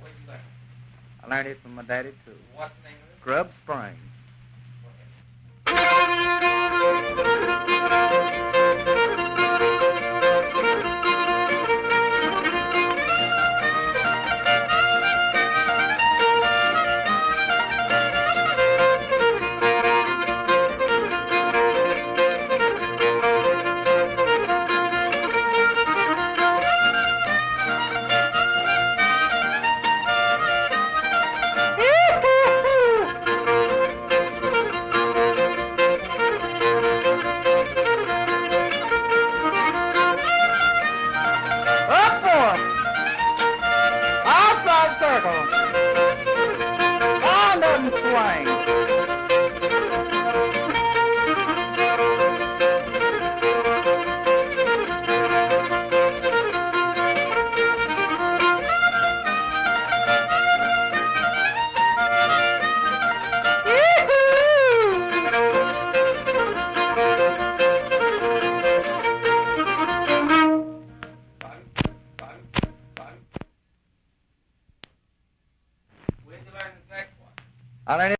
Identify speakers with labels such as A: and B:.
A: Where'd you learn it?
B: I learned it from my daddy, too.
A: What's the name of it?
B: Grub Springs.
A: Fun. Where'd